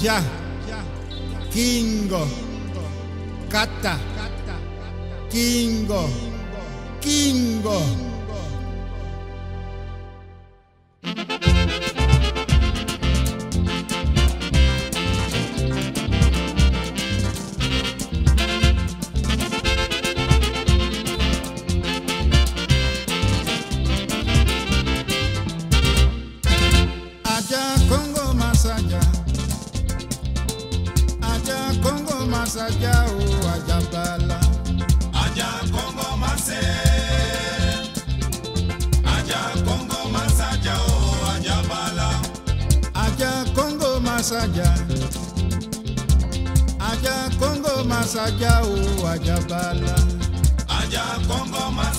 ya, Kingo, Kata, Kingo, Kingo. lágbájá o àjàgbàlá. ajá kóńgó máa ṣe ajá kóńgó máa ṣàjà o àjàgbàlá. ajá kóńgó máa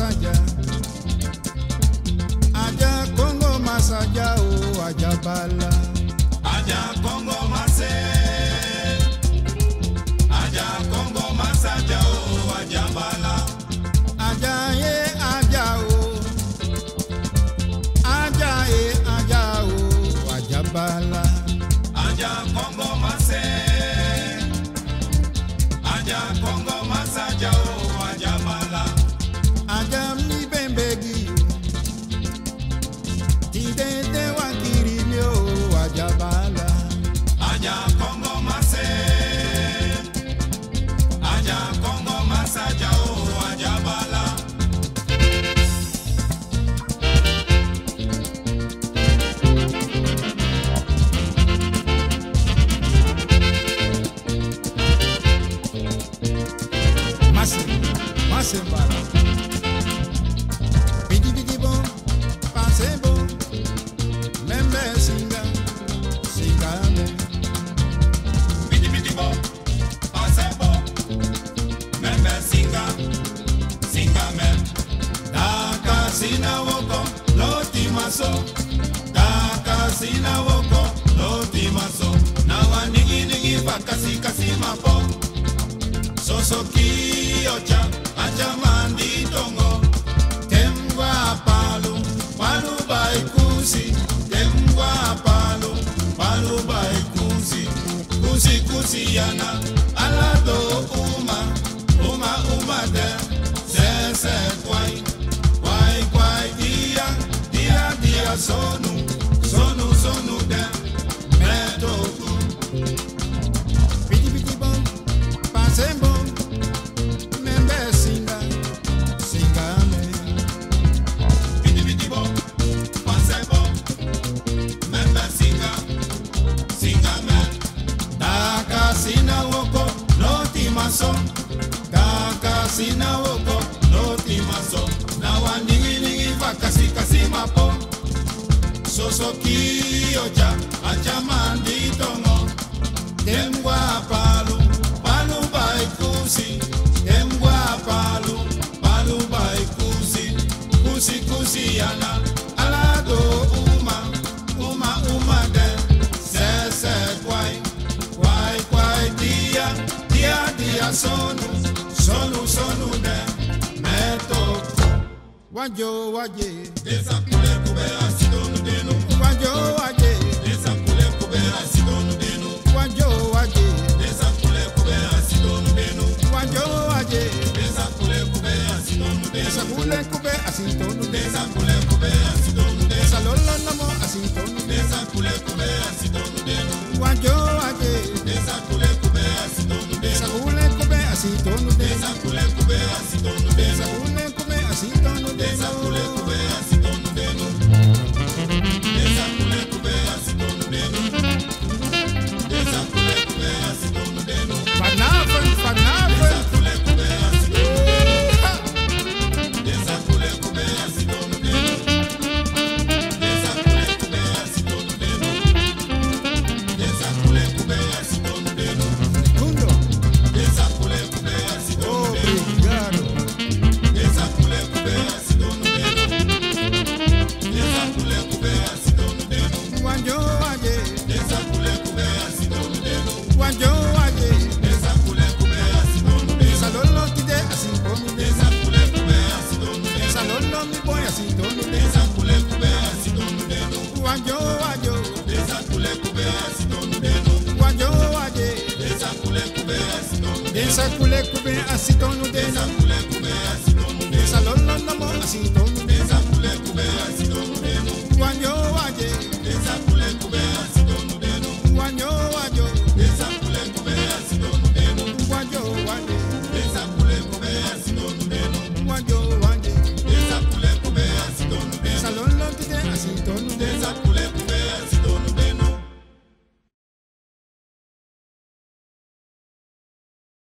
sàjà ajá kóńgò má sàjà o bala. maso takasina voko lovi maso na vaninginingi vakasikasi mapo sosokiyoca aca manditongo tengwa palu palu baikusi tengwa palu palu baikusi kusikusiyana kusi, corazón. lókì ọjà ajá máa ní tọmọ dem wá palu palu bá ikú sí dem palu palu bá ikú sí kùsìkùsì yànnà aládò uma uma uma dẹ sẹsẹ kwai kwai kwai díya díya díya sọnù sọnù sọnù dẹ mẹtọ. wájú wájú. desakule kò bẹ́ẹ̀ sọ. yo, I wajo wajo eza kule kube asidonu denu wajo waje eza kule kube asidonu eza kule kube asidonu denu eza kule kube